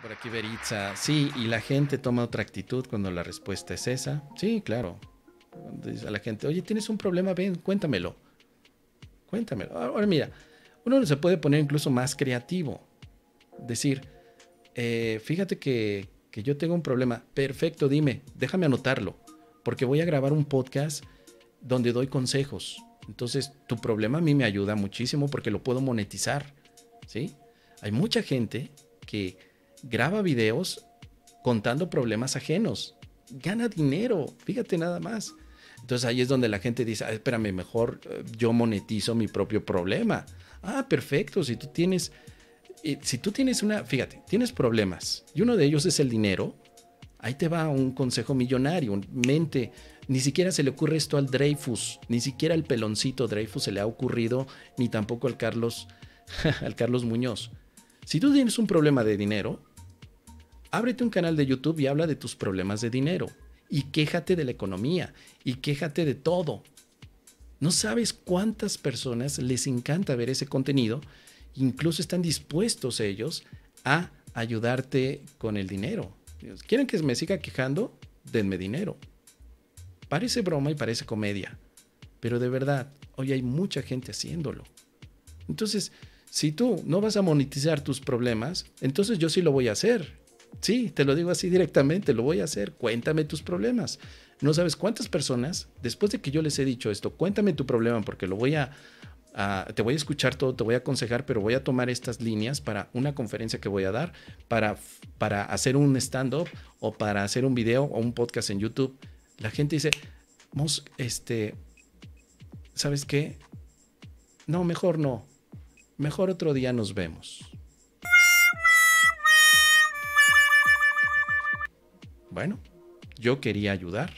Por aquí Beritza, sí, y la gente toma otra actitud cuando la respuesta es esa. Sí, claro. Dice a la gente, oye, tienes un problema, ven, cuéntamelo. Cuéntamelo. Ahora mira, uno se puede poner incluso más creativo. Decir, eh, fíjate que, que yo tengo un problema. Perfecto, dime, déjame anotarlo, porque voy a grabar un podcast donde doy consejos. Entonces, tu problema a mí me ayuda muchísimo porque lo puedo monetizar. ¿Sí? Hay mucha gente que graba videos contando problemas ajenos. Gana dinero, fíjate nada más. Entonces ahí es donde la gente dice, ah, espérame, mejor eh, yo monetizo mi propio problema. Ah, perfecto, si tú tienes, eh, si tú tienes una, fíjate, tienes problemas y uno de ellos es el dinero, ahí te va un consejo millonario, mente. Ni siquiera se le ocurre esto al Dreyfus, ni siquiera al peloncito Dreyfus se le ha ocurrido, ni tampoco al Carlos, al Carlos Muñoz. Si tú tienes un problema de dinero, ábrete un canal de YouTube y habla de tus problemas de dinero. Y quéjate de la economía. Y quéjate de todo. No sabes cuántas personas les encanta ver ese contenido. Incluso están dispuestos ellos a ayudarte con el dinero. ¿Quieren que me siga quejando? Denme dinero. Parece broma y parece comedia. Pero de verdad, hoy hay mucha gente haciéndolo. Entonces, si tú no vas a monetizar tus problemas, entonces yo sí lo voy a hacer. Sí, te lo digo así directamente, lo voy a hacer. Cuéntame tus problemas. No sabes cuántas personas, después de que yo les he dicho esto, cuéntame tu problema porque lo voy a, te voy a escuchar todo, te voy a aconsejar, pero voy a tomar estas líneas para una conferencia que voy a dar, para, para hacer un stand-up o para hacer un video o un podcast en YouTube. La gente dice, este, ¿sabes qué? No, mejor no. Mejor otro día nos vemos. Bueno, yo quería ayudar